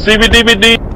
CBDBD.